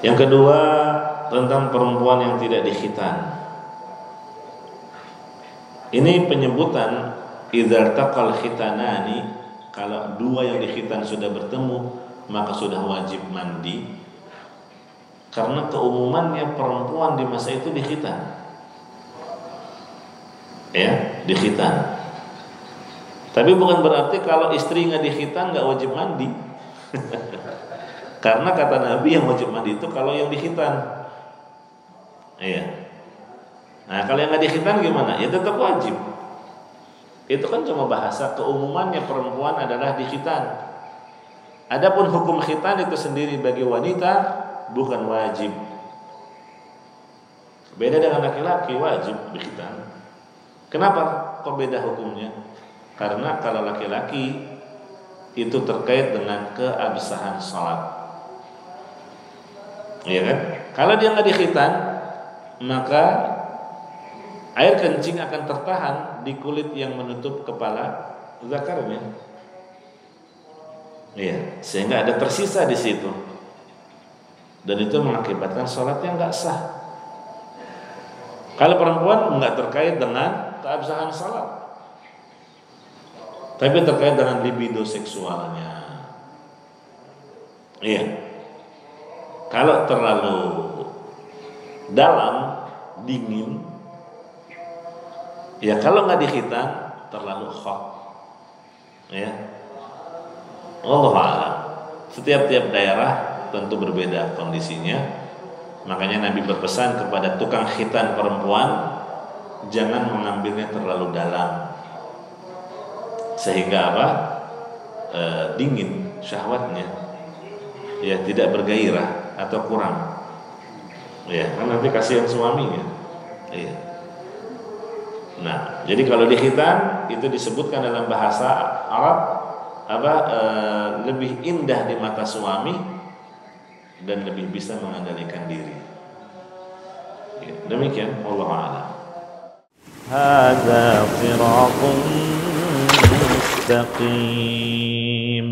Yang kedua tentang perempuan yang tidak dikhitan. Ini penyebutan idzal taqal khitanani kalau dua yang dikhitan sudah bertemu maka sudah wajib mandi. Karena keumumannya perempuan di masa itu dikhitan ya dikhitan tapi bukan berarti kalau istri nggak dikhitan nggak wajib mandi karena kata Nabi yang wajib mandi itu kalau yang dikhitan iya nah kalau yang nggak dikhitan gimana ya tetap wajib itu kan cuma bahasa keumumannya perempuan adalah dikhitan Adapun hukum khitan itu sendiri bagi wanita bukan wajib. Beda dengan laki-laki wajib berkhitan. Kenapa? Kok beda hukumnya? Karena kalau laki-laki itu terkait dengan keabsahan sholat. Iya kan? Kalau dia nggak dikhitan, maka air kencing akan tertahan di kulit yang menutup kepala zakarnya. Iya, sehingga ada tersisa di situ. Dan itu mengakibatkan sholatnya nggak sah. Kalau perempuan nggak terkait dengan keabsahan sholat, tapi terkait dengan libido seksualnya. Iya. Kalau terlalu dalam, dingin, ya kalau nggak dihitan terlalu hot, ya. Allah alam. Setiap-tiap daerah tentu berbeda kondisinya. Makanya Nabi berpesan kepada tukang khitan perempuan jangan mengambilnya terlalu dalam. Sehingga apa? E, dingin syahwatnya ya tidak bergairah atau kurang ya kan nanti kasihan suaminya iya nah jadi kalau dikhitan itu disebutkan dalam bahasa Arab apa e, lebih indah di mata suami dan lebih bisa mengendalikan diri. Ya, demikian Allah a'lam. هذا صراط مستقيم